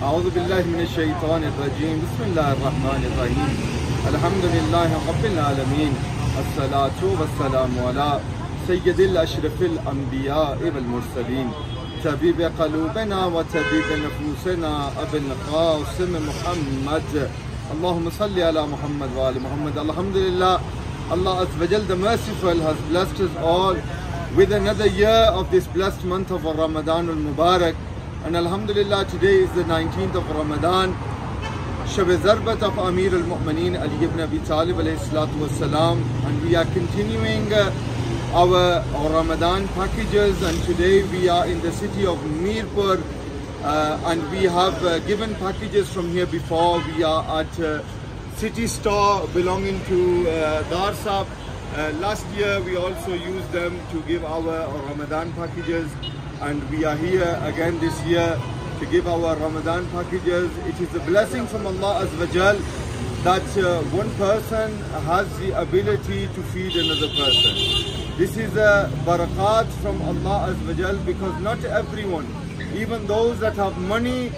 أعوذ بالله من الشيطان الرجيم. بسم الله الرحمن الرحيم. الحمد لله رب العالمين. الصلاة والسلام على سيد الأشرف الأنبياء والمرسلين. طبيب قلوبنا وطبيب نفوسنا أبي القاسم محمد. اللهم صل على محمد وآل محمد. الحمد لله. Azza wa Jal, the merciful has blessed us all with another year of this blessed month of Ramadan al-Mubarak. And Alhamdulillah today is the 19th of Ramadan. Shab Zarbat of Amir al-Mu'mineen Ali ibn Abi Talib wasalam and we are continuing uh, our, Ramadan packages. And today we are in the city of Mirpur. Uh, and we have uh, given packages from here before. We are at uh, city store belonging to uh, Darsab. Uh, last year we also used them to give our Ramadan packages and we are here again this year to give our Ramadan packages. It is a blessing from Allah Azza that uh, one person has the ability to feed another person. This is a barakat from Allah Azza because not everyone, even those that have money,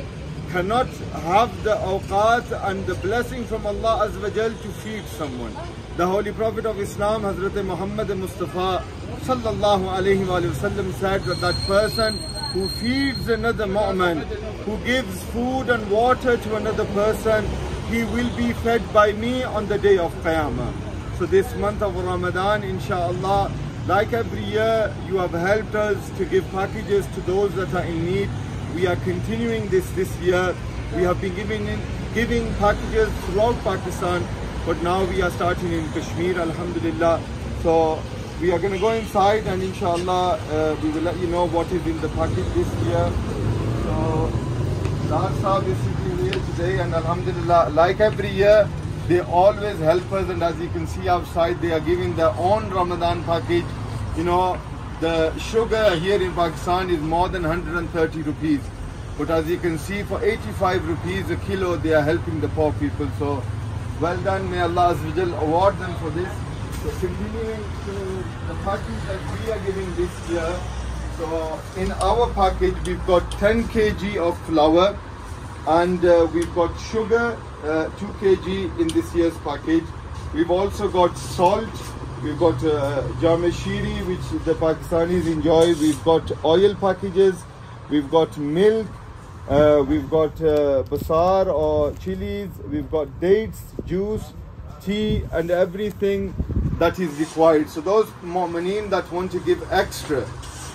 cannot have the awqat and the blessing from Allah Azza wa Jal to feed someone. The Holy Prophet of Islam, Hazrat Muhammad Mustafa sallallahu alayhi wa sallam said that that person who feeds another mu'min, who gives food and water to another person, he will be fed by me on the day of Qiyamah. So this month of Ramadan, inshallah, like every year, you have helped us to give packages to those that are in need. We are continuing this this year. We have been giving in, giving packages throughout Pakistan, but now we are starting in Kashmir, Alhamdulillah. So we are going to go inside and inshallah uh, we will let you know what is in the package this year. So Sahib is sitting here today and Alhamdulillah, like every year, they always help us and as you can see outside, they are giving their own Ramadan package. You know, the sugar here in Pakistan is more than 130 rupees. But as you can see, for 85 rupees a kilo, they are helping the poor people. So, well done. May Allah Azza award them for this. So, continuing to the package that we are giving this year. So, in our package, we've got 10 kg of flour and uh, we've got sugar, uh, 2 kg in this year's package. We've also got salt, we've got uh, jamashiri which the Pakistanis enjoy, we've got oil packages, we've got milk, uh, we've got uh, basar or chilies, we've got dates, juice, tea and everything that is required. So those mu'mineen that want to give extra,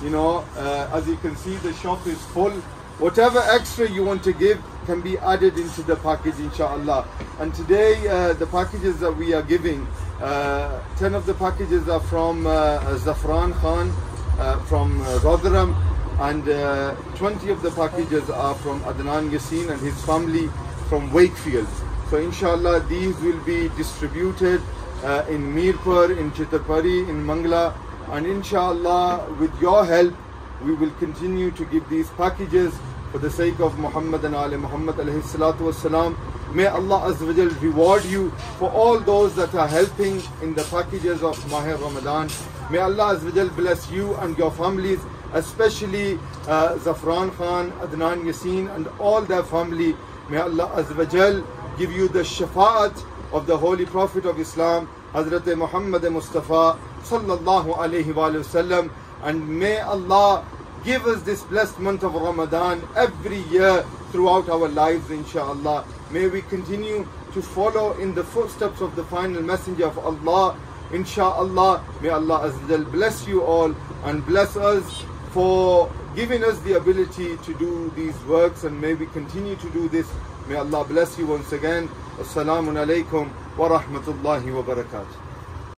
you know, uh, as you can see the shop is full. Whatever extra you want to give can be added into the package inshallah. And today uh, the packages that we are giving, uh, 10 of the packages are from uh, Zaffran Khan uh, from uh, Rotherham and uh, 20 of the packages are from Adnan Yasin and his family from Wakefield. So inshallah these will be distributed uh, in Mirpur, in Chitapuri, in Mangla and inshallah with your help we will continue to give these packages for the sake of Muhammad and Ali Muhammad alayhi salatu wasalam. May Allah Azza wa reward you for all those that are helping in the packages of Mahir Ramadan. May Allah Azza wa bless you and your families, especially uh, Zaffran Khan, Adnan Yasin and all their family. May Allah Azza wa give you the shafa'at of the Holy Prophet of Islam, Hazrat Muhammad Mustafa sallallahu alayhi wa sallam and may Allah give us this blessed month of Ramadan every year throughout our lives inshallah. May we continue to follow in the footsteps of the final messenger of Allah inshallah. May Allah Azza bless you all and bless us for giving us the ability to do these works and may we continue to do this. May Allah bless you once again. Assalamu alaikum wa rahmatullahi wa barakatuh